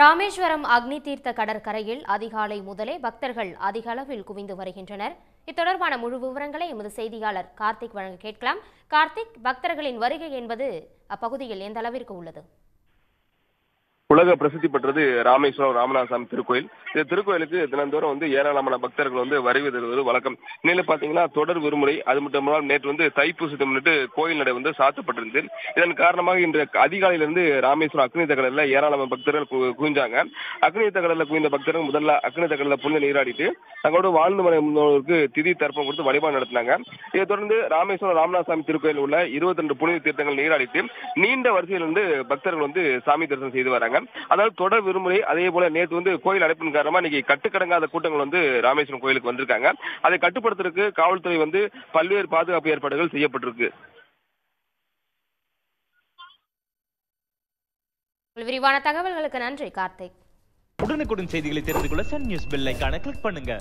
ராமேஸ்வரம் அக்னி தீர்த்த கடற்கரையில் அதிகாலை முதலே பக்தர்கள் அதிக அளவில் குவிந்து வருகின்றனர். இத்தொடர்பான முழு விவரங்களை எமது செய்தியாளர் கார்த்திக் வழங்க கேட்கலாம். கார்த்திக் பக்தர்களின் வருகை என்பது அப்பகுதியில் எந்த அளவிற்கு உள்ளது? உலக பிரசித்தி பெற்றது ராமேஸ்வரம் ராமநாதசாமி திருக்கோயில். இந்த திருக்கோயிலுக்கு தினந்தோறும் வந்து ஏராளமான பக்தர்கள் வந்து வருகை தருவது வழக்கம். இன்னும் பாத்தீங்கன்னா தொடர் விடுமுறை அது மட்டும் இல்லாமல் நேற்று வந்து தைப்பூசத்தை முன்னிட்டு கோயில் நடை வந்து சாத்தப்பட்டிருந்தது. இதன் காரணமாக இன்று அதிகாலையிலிருந்து ராமேஸ்வரம் அக்னி தகடல ஏராளமான பக்தர்கள் கு- குவிஞ்சாங்க. அக்னி தகடல குவிந்த பக்தர்கள் முதல்ல அக்னி தகடல புனித நீராடிட்டு தங்களோட வாழ்ந்து மறை முன்னோருக்கு திதி தர்ப்பம் கொடுத்து வழிபாடு நடத்தினாங்க. இதை தொடர்ந்து ராமேஸ்வரம் ராமநாதசாமி திருக்கோயில் உள்ள இருபத்தி ரெண்டு புனித தீர்த்தங்கள் நீராடிட்டு நீண்ட வரிசையில் வந்து பக்தர்கள் வந்து சாமி தரிசனம் செய்து வராங்க. அதாவது தொடர் விடுமுறை அதே போல நேற்று வந்து கோயில் அடைப்பின் காரணமா இன்னைக்கு கட்டுக்கடங்காத கூட்டங்கள் வந்து ராமேஸ்வரம் கோயிலுக்கு வந்திருக்காங்க. அதை கட்டுப்படுத்துறதுக்கு காவல்துறை வந்து பல்வேறு பாதுகாப்பு ஏற்பாடுகள் செய்யப்பட்டிருக்கு. விரிவான தகவல்களுக்கு நன்றி கார்த்திக். உடனுக்குடன் செய்திகளை தெரிந்து கொள்ள சன் நியூஸ் பெல் ஐகானை கிளிக் பண்ணுங்க.